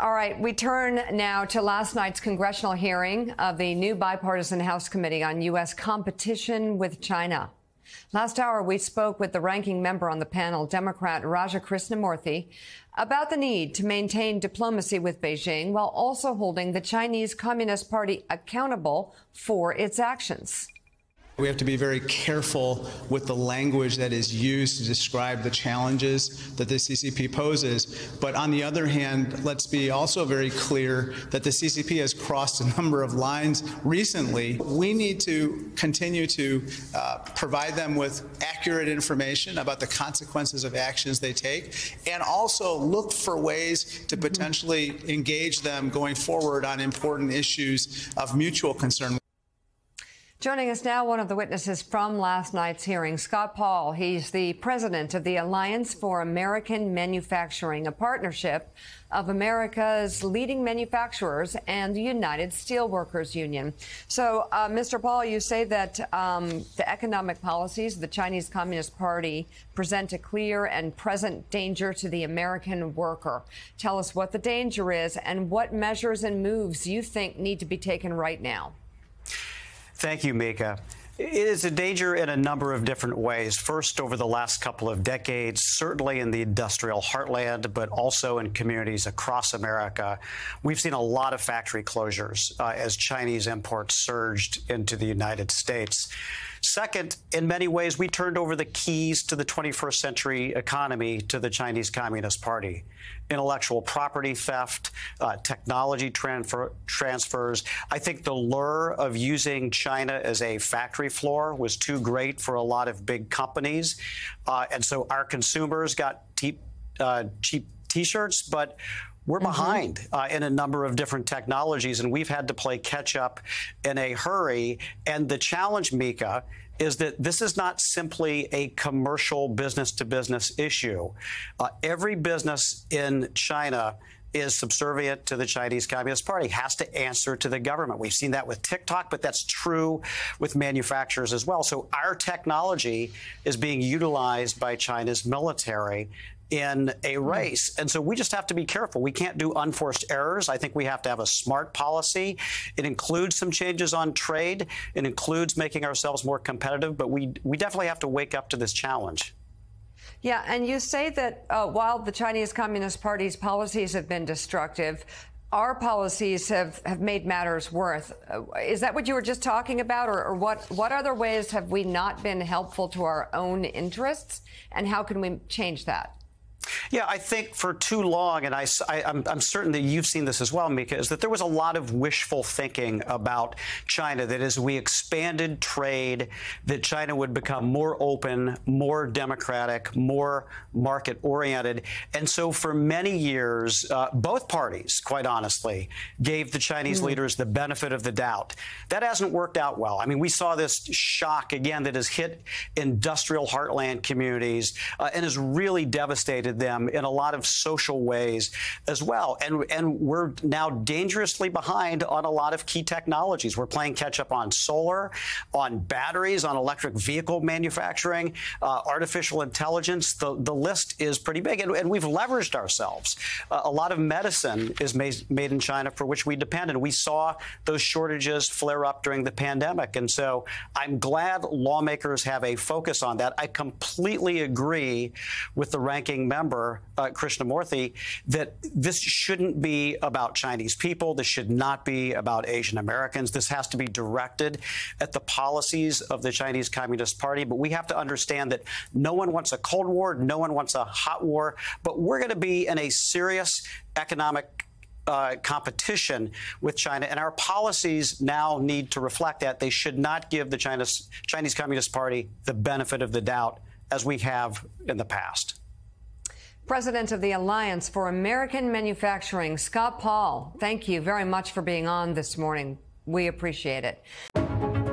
All right, we turn now to last night's congressional hearing of the new bipartisan House Committee on U.S. competition with China. Last hour, we spoke with the ranking member on the panel, Democrat Raja Krishnamoorthi, about the need to maintain diplomacy with Beijing while also holding the Chinese Communist Party accountable for its actions. We have to be very careful with the language that is used to describe the challenges that the CCP poses. But on the other hand, let's be also very clear that the CCP has crossed a number of lines recently. We need to continue to uh, provide them with accurate information about the consequences of actions they take and also look for ways to potentially engage them going forward on important issues of mutual concern. Joining us now, one of the witnesses from last night's hearing, Scott Paul. He's the president of the Alliance for American Manufacturing, a partnership of America's leading manufacturers and the United Steelworkers Union. So, uh, Mr. Paul, you say that um, the economic policies of the Chinese Communist Party present a clear and present danger to the American worker. Tell us what the danger is and what measures and moves you think need to be taken right now. Thank you, Mika. It is a danger in a number of different ways. First, over the last couple of decades, certainly in the industrial heartland, but also in communities across America, we've seen a lot of factory closures uh, as Chinese imports surged into the United States. Second, in many ways, we turned over the keys to the 21st century economy to the Chinese Communist Party. Intellectual property theft, uh, technology transfer, transfers. I think the lure of using China as a factory floor was too great for a lot of big companies. Uh, and so our consumers got cheap, uh, cheap T-shirts, but we're mm-hmm. behind uh, in a number of different technologies, and we've had to play catch up in a hurry. And the challenge, Mika, is that this is not simply a commercial business to business issue. Uh, every business in China is subservient to the Chinese Communist Party, has to answer to the government. We've seen that with TikTok, but that's true with manufacturers as well. So our technology is being utilized by China's military in a hmm. race. And so we just have to be careful. We can't do unforced errors. I think we have to have a smart policy. It includes some changes on trade. It includes making ourselves more competitive, but we, we definitely have to wake up to this challenge. Yeah, and you say that uh, while the Chinese Communist Party's policies have been destructive, our policies have, have made matters worse. Uh, is that what you were just talking about, or, or, what, what other ways have we not been helpful to our own interests, and how can we change that? Yeah, I think for too long, and I, am certain that you've seen this as well, Mika, is that there was a lot of wishful thinking about China, that as we expanded trade, that China would become more open, more democratic, more market oriented. And so for many years, uh, both parties, quite honestly, gave the Chinese mm. leaders the benefit of the doubt. That hasn't worked out well. I mean, we saw this shock again that has hit industrial heartland communities uh, and has really devastated them in a lot of social ways as well. And, and we're now dangerously behind on a lot of key technologies. We're playing catch up on solar, on batteries, on electric vehicle manufacturing, uh, artificial intelligence. The, the list is pretty big. And, and we've leveraged ourselves. Uh, a lot of medicine is made, made in China for which we depend. And we saw those shortages flare up during the pandemic. And so I'm glad lawmakers have a focus on that. I completely agree with the ranking member member, uh, Krishnamoorthi, that this shouldn't be about Chinese people. This should not be about Asian Americans. This has to be directed at the policies of the Chinese Communist Party. But we have to understand that no one wants a Cold War, no one wants a hot war, but we're going to be in a serious economic uh, competition with China, and our policies now need to reflect that. They should not give the China's, Chinese Communist Party the benefit of the doubt as we have in the past. President of the Alliance for American Manufacturing, Scott Paul, thank you very much for being on this morning. We appreciate it.